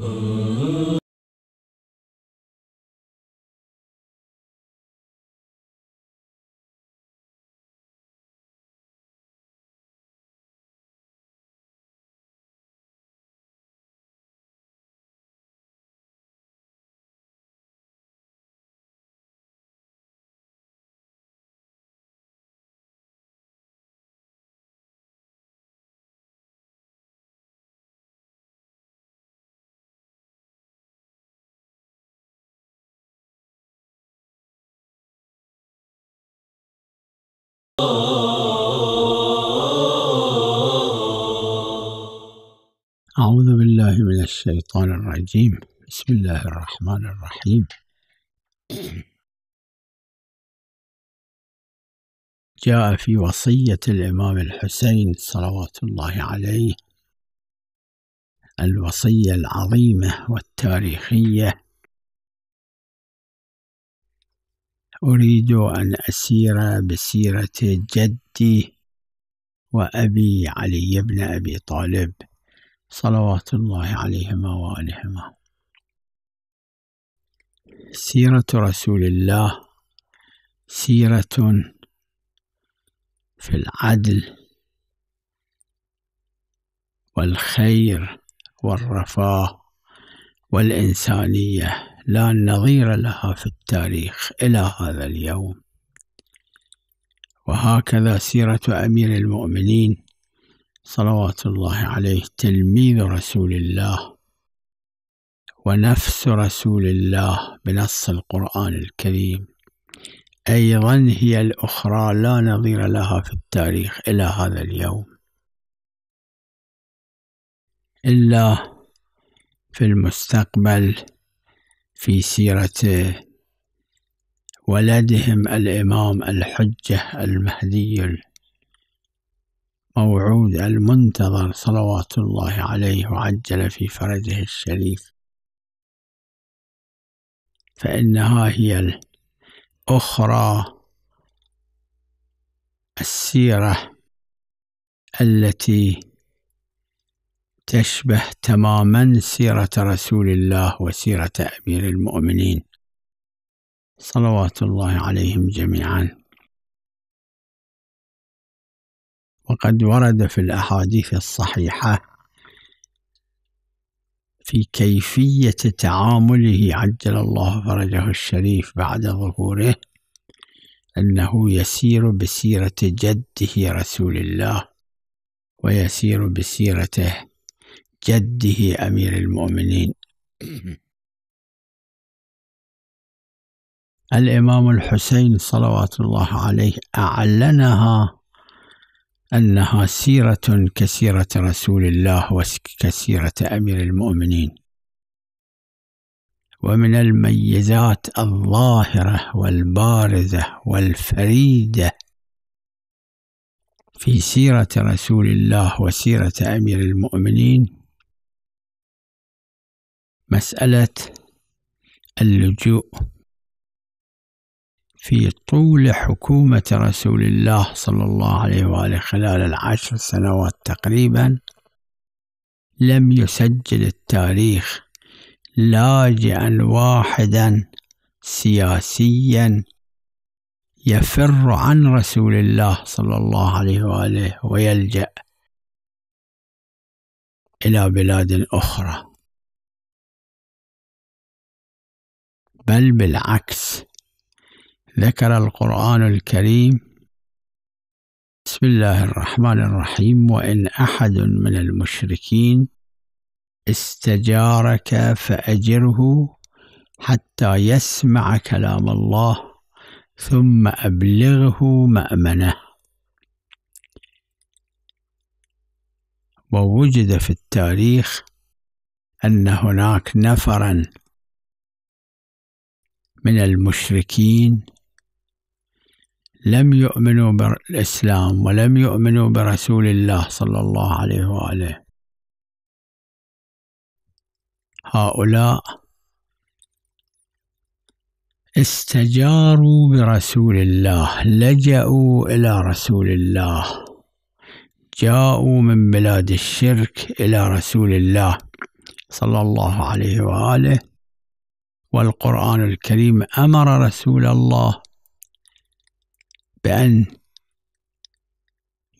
嗯。أعوذ بالله من الشيطان الرجيم. بسم الله الرحمن الرحيم. جاء في وصية الإمام الحسين صلوات الله عليه الوصية العظيمة والتاريخية. أريد أن أسير بسيرة جدي وأبي علي بن أبي طالب. صلوات الله عليهما وآلهما. سيرة رسول الله سيرة في العدل والخير والرفاه والإنسانية. لا نظير لها في التاريخ إلى هذا اليوم. وهكذا سيرة أمير المؤمنين. صلوات الله عليه تلميذ رسول الله ونفس رسول الله بنص القرآن الكريم. أيضا هي الأخرى لا نظير لها في التاريخ إلى هذا اليوم. إلا في المستقبل في سيرة ولدهم الإمام الحجة المهدي الموعود المنتظر صلوات الله عليه وعجل في فرجه الشريف. فإنها هي الأخرى السيرة التي تشبه تماما سيرة رسول الله وسيرة أمير المؤمنين. صلوات الله عليهم جميعا. وقد ورد في الأحاديث الصحيحة في كيفية تعامله عجل الله فرجه الشريف بعد ظهوره أنه يسير بسيرة جده رسول الله ويسير بسيرته جده أمير المؤمنين. الإمام الحسين صلوات الله عليه أعلنها أنها سيرة كسيرة رسول الله وكسيرة أمير المؤمنين. ومن الميزات الظاهرة والبارزة والفريدة في سيرة رسول الله وسيرة أمير المؤمنين مسألة اللجوء في طول حكومة رسول الله صلى الله عليه وآله خلال العشر سنوات تقريبا لم يسجل التاريخ لاجئا واحدا سياسيا يفر عن رسول الله صلى الله عليه وآله ويلجأ إلى بلاد أخرى. بل بالعكس ذكر القرآن الكريم. بسم الله الرحمن الرحيم. وإن أحد من المشركين استجارك فأجره حتى يسمع كلام الله ثم أبلغه مأمنه. ووجد في التاريخ أن هناك نفرا من المشركين لم يؤمنوا بالإسلام ولم يؤمنوا برسول الله صلى الله عليه وآله. هؤلاء استجاروا برسول الله لجأوا إلى رسول الله جاءوا من بلاد الشرك إلى رسول الله صلى الله عليه وآله والقرآن الكريم أمر رسول الله بأن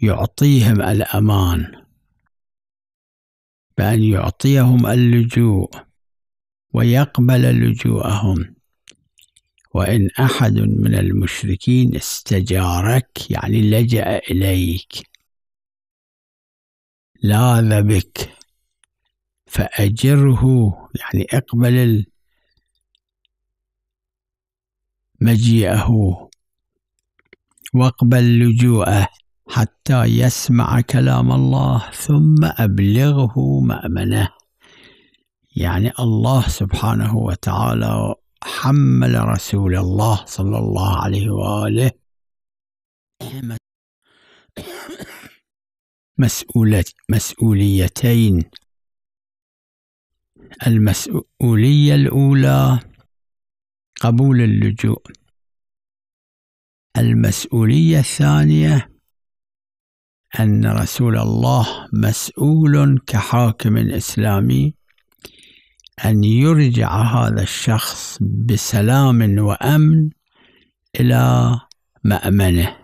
يعطيهم الأمان بأن يعطيهم اللجوء ويقبل لجوءهم. وإن أحد من المشركين استجارك يعني لجأ إليك لاذ بك فأجره يعني اقبل مجيئه. واقبل لجوءه حتى يسمع كلام الله ثم أبلغه مأمنه. يعني الله سبحانه وتعالى حمل رسول الله صلى الله عليه وآله مسؤوليتين. المسؤولية الأولى قبول اللجوء. المسؤولية الثانية أن رسول الله مسؤول كحاكم إسلامي أن يرجع هذا الشخص بسلام وأمن إلى مأمنه.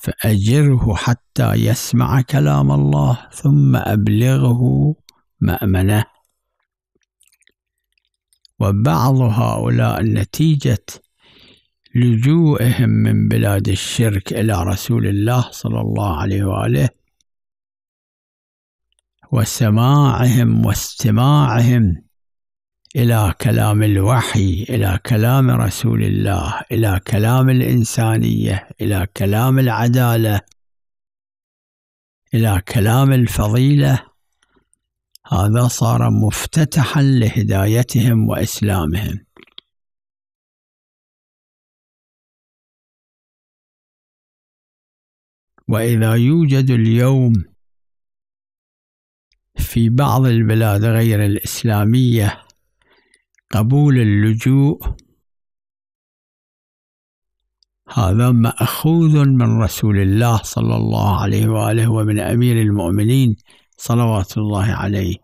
فأجره حتى يسمع كلام الله ثم أبلغه مأمنه. وبعض هؤلاء نتيجة لجوئهم من بلاد الشرك إلى رسول الله صلى الله عليه وآله وسماعهم واستماعهم إلى كلام الوحي إلى كلام رسول الله إلى كلام الإنسانية إلى كلام العدالة إلى كلام الفضيلة. هذا صار مفتتحا لهدايتهم وإسلامهم. وإذا يوجد اليوم في بعض البلاد غير الإسلامية قبول اللجوء هذا مأخوذ من رسول الله صلى الله عليه وآله ومن أمير المؤمنين صلوات الله عليه.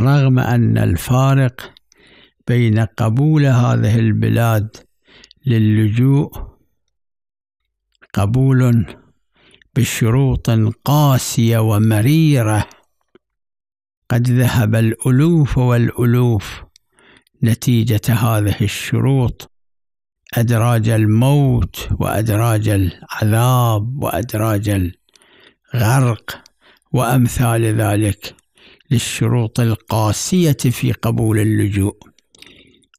رغم أن الفارق بين قبول هذه البلاد للجوء قبول بشروط قاسية ومريرة قد ذهب الألوف والألوف نتيجة هذه الشروط أدراج الموت وأدراج العذاب وأدراج الغرق وأمثال ذلك للشروط القاسية في قبول اللجوء.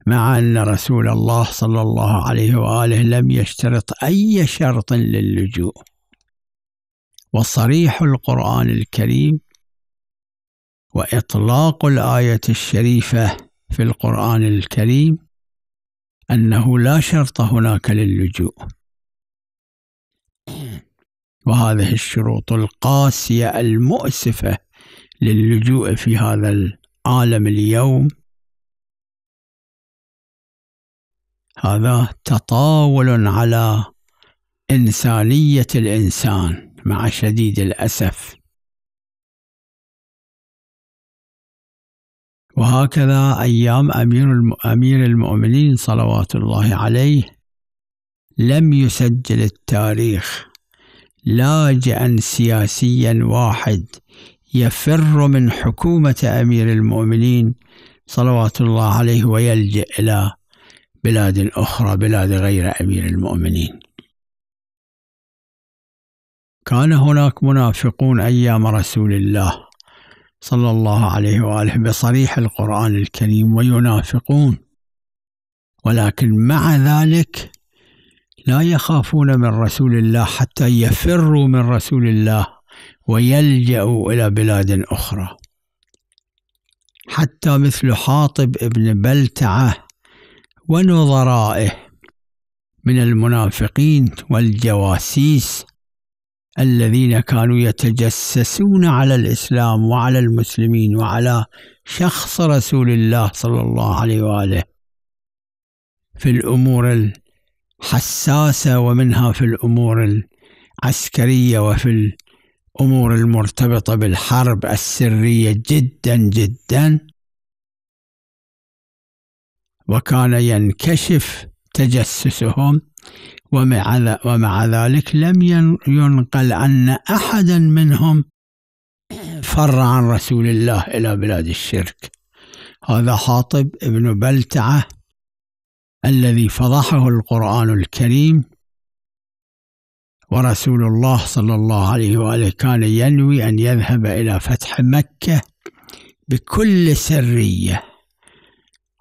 مع أن رسول الله صلى الله عليه وآله لم يشترط أي شرط للجوء وصريح القرآن الكريم وإطلاق الآية الشريفة في القرآن الكريم أنه لا شرط هناك للجوء وهذه الشروط القاسية المؤسفة للجوء في هذا العالم اليوم. هذا تطاول على إنسانية الإنسان مع شديد الأسف. وهكذا أيام أمير أمير المؤمنين صلوات الله عليه لم يسجل التاريخ لاجئا سياسيا واحد يفر من حكومة أمير المؤمنين صلوات الله عليه ويلجأ إلى بلاد أخرى بلاد غير أمير المؤمنين. كان هناك منافقون أيام رسول الله صلى الله عليه وآله بصريح القرآن الكريم وينافقون. ولكن مع ذلك لا يخافون من رسول الله حتى يفروا من رسول الله ويلجأوا إلى بلاد أخرى. حتى مثل حاطب ابن بلتعة ونظرائه من المنافقين والجواسيس الذين كانوا يتجسسون على الإسلام وعلى المسلمين وعلى شخص رسول الله صلى الله عليه وآله في الأمور الحساسة ومنها في الأمور العسكرية وفي الأمور المرتبطة بالحرب السرية جدا جدا. وكان ينكشف تجسسهم ومع, ومع ذلك لم ينقل أن أحدا منهم فر عن رسول الله إلى بلاد الشرك. هذا حاطب ابن بلتعة الذي فضحه القرآن الكريم. ورسول الله صلى الله عليه وآله كان ينوي أن يذهب إلى فتح مكة بكل سرية.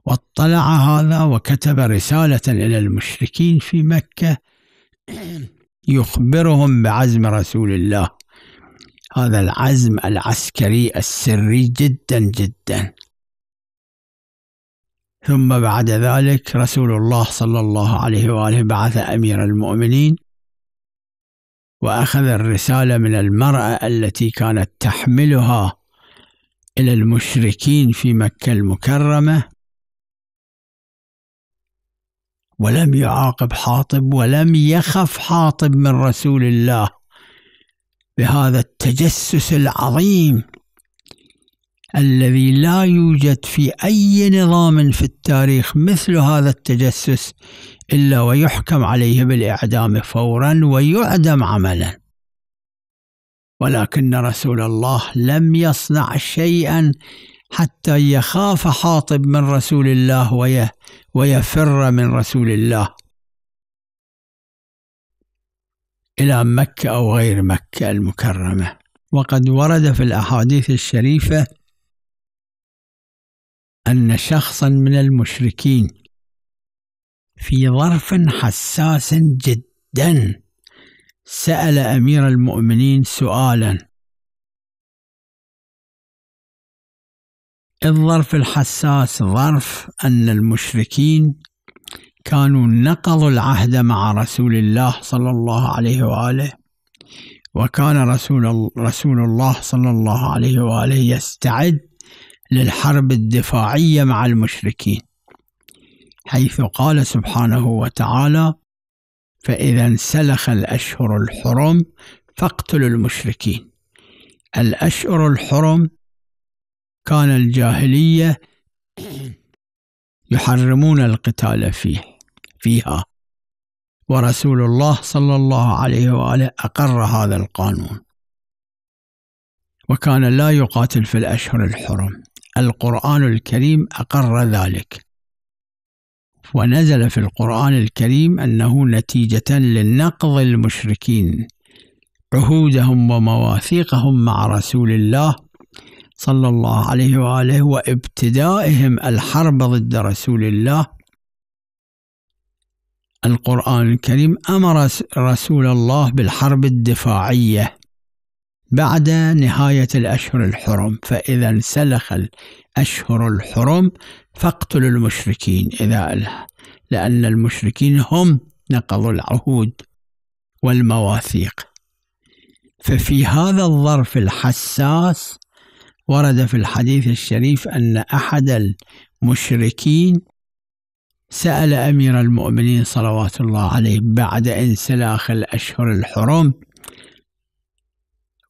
واطلع هذا وكتب رسالة إلى المشركين في مكة يخبرهم بعزم رسول الله. هذا العزم العسكري السري جدا جدا. ثم بعد ذلك رسول الله صلى الله عليه وآله بعث أمير المؤمنين وأخذ الرسالة من المرأة التي كانت تحملها إلى المشركين في مكة المكرمة ولم يعاقب حاطب ولم يخف حاطب من رسول الله. بهذا التجسس العظيم الذي لا يوجد في أي نظام في التاريخ مثل هذا التجسس إلا ويحكم عليه بالإعدام فورا ويعدم عملا. ولكن رسول الله لم يصنع شيئا حتى يخاف حاطب من رسول الله ويفر من رسول الله. إلى مكة أو غير مكة المكرمة. وقد ورد في الأحاديث الشريفة أن شخصا من المشركين في ظرف حساس جدا سأل أمير المؤمنين سؤالا الظرف الحساس ظرف أن المشركين كانوا نقضوا العهد مع رسول الله صلى الله عليه وآله وكان رسول, رسول الله صلى الله عليه وآله يستعد للحرب الدفاعية مع المشركين حيث قال سبحانه وتعالى فإذا انسلخ الأشهر الحرم فاقتلوا المشركين الأشهر الحرم كان الجاهلية يحرمون القتال فيه فيها. ورسول الله صلى الله عليه وآله أقر هذا القانون. وكان لا يقاتل في الأشهر الحرم. القرآن الكريم أقر ذلك. ونزل في القرآن الكريم أنه نتيجة لنقض المشركين. عهودهم ومواثيقهم مع رسول الله صلى الله عليه وآله وابتدائهم الحرب ضد رسول الله. القرآن الكريم أمر رسول الله بالحرب الدفاعية بعد نهاية الأشهر الحرم فإذا انسلخ الأشهر الحرم فاقتلوا المشركين. إذا لأن المشركين هم نقضوا العهود والمواثيق. ففي هذا الظرف الحساس ورد في الحديث الشريف أن أحد المشركين سأل أمير المؤمنين صلوات الله عليه بعد انسلاخ الأشهر الحرم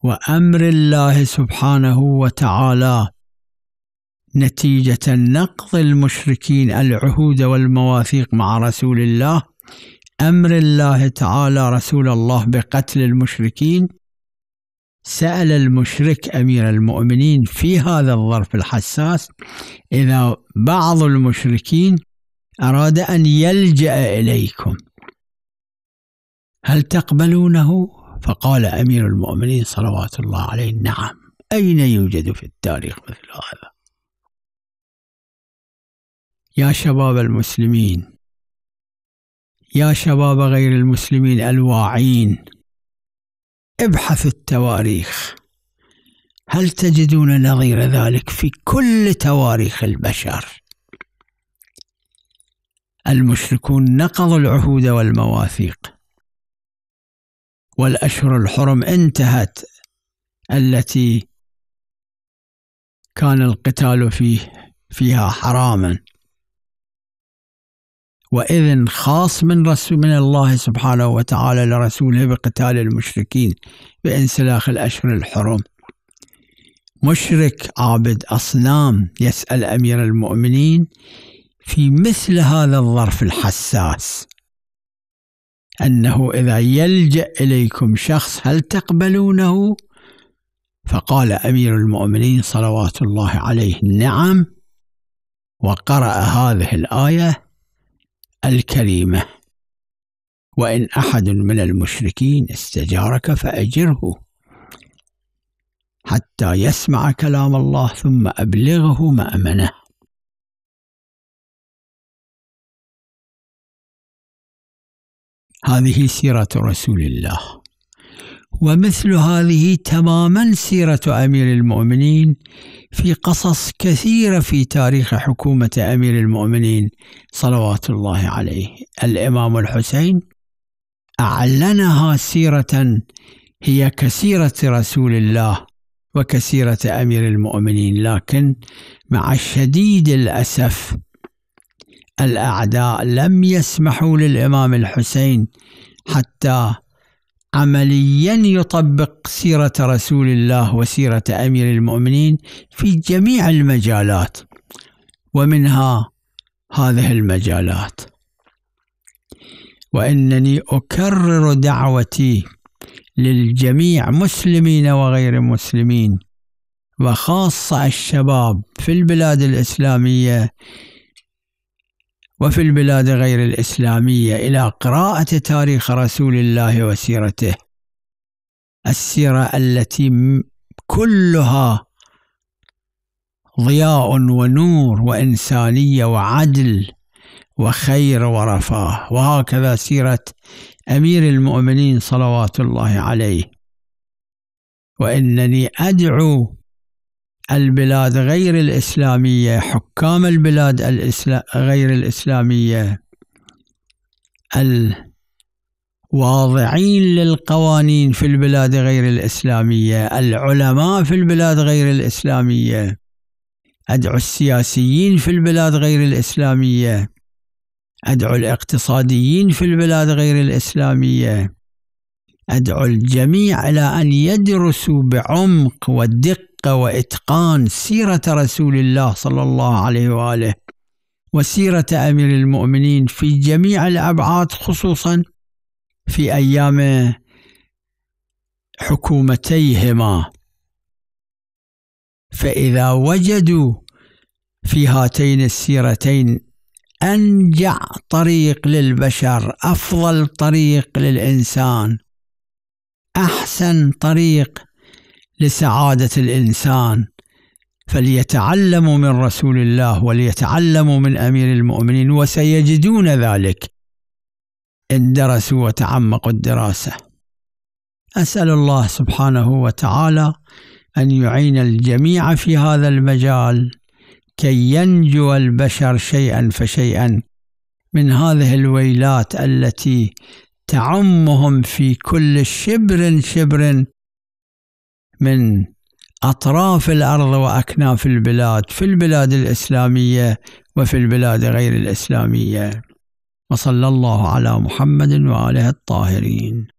وأمر الله سبحانه وتعالى نتيجة نقض المشركين العهود والمواثيق مع رسول الله. أمر الله تعالى رسول الله بقتل المشركين سأل المشرك أمير المؤمنين في هذا الظرف الحساس إذا بعض المشركين أراد أن يلجأ إليكم هل تقبلونه؟ فقال أمير المؤمنين صلوات الله عليه نعم أين يوجد في التاريخ مثل هذا؟ يا شباب المسلمين يا شباب غير المسلمين الواعين ابحثوا التواريخ. هل تجدون نظير ذلك في كل تواريخ البشر؟ المشركون نقضوا العهود والمواثيق والأشهر الحرم انتهت التي كان القتال فيه فيها حراما. وإذن خاص من رسول من الله سبحانه وتعالى لرسوله بقتال المشركين بانسلاخ الأشهر الحرم مشرك عابد أصنام يسأل أمير المؤمنين في مثل هذا الظرف الحساس أنه إذا يلجأ إليكم شخص هل تقبلونه؟ فقال أمير المؤمنين صلوات الله عليه نعم وقرأ هذه الآية الكريمة. وإن أحد من المشركين استجارك فأجره. حتى يسمع كلام الله ثم أبلغه مأمنه. هذه سيرة رسول الله. ومثل هذه تماما سيرة أمير المؤمنين في قصص كثيرة في تاريخ حكومة أمير المؤمنين صلوات الله عليه. الإمام الحسين أعلنها سيرة هي كسيرة رسول الله وكسيرة أمير المؤمنين لكن مع شديد الأسف الأعداء لم يسمحوا للإمام الحسين حتى عمليا يطبق سيرة رسول الله وسيرة أمير المؤمنين في جميع المجالات ومنها هذه المجالات. وإنني أكرر دعوتي للجميع مسلمين وغير مسلمين وخاصة الشباب في البلاد الإسلامية وفي البلاد غير الإسلامية إلى قراءة تاريخ رسول الله وسيرته. السيرة التي كلها ضياء ونور وإنسانية وعدل وخير ورفاه. وهكذا سيرة أمير المؤمنين صلوات الله عليه. وإنني أدعو البلاد غير الإسلامية حكام البلاد. غير الإسلامية الواضعين للقوانين في البلاد غير الإسلامية العلماء في البلاد غير الإسلامية أدعو السياسيين في البلاد غير الإسلامية أدعو الاقتصاديين في البلاد غير الإسلامية أدعو الجميع إلى أن يدرسوا بعمق ودقة وإتقان سيرة رسول الله صلى الله عليه وآله وسيرة أمير المؤمنين في جميع الأبعاد خصوصا في أيام حكومتيهما. فإذا وجدوا في هاتين السيرتين أنجع طريق للبشر أفضل طريق للإنسان أحسن طريق لسعادة الإنسان فليتعلموا من رسول الله وليتعلموا من أمير المؤمنين وسيجدون ذلك إن درسوا وتعمقوا الدراسة. أسأل الله سبحانه وتعالى أن يعين الجميع في هذا المجال كي ينجو البشر شيئا فشيئا من هذه الويلات التي تعمهم في كل شبر شبر من أطراف الأرض وأكناف البلاد في البلاد الإسلامية وفي البلاد غير الإسلامية. وصلى الله على محمد وآله الطاهرين.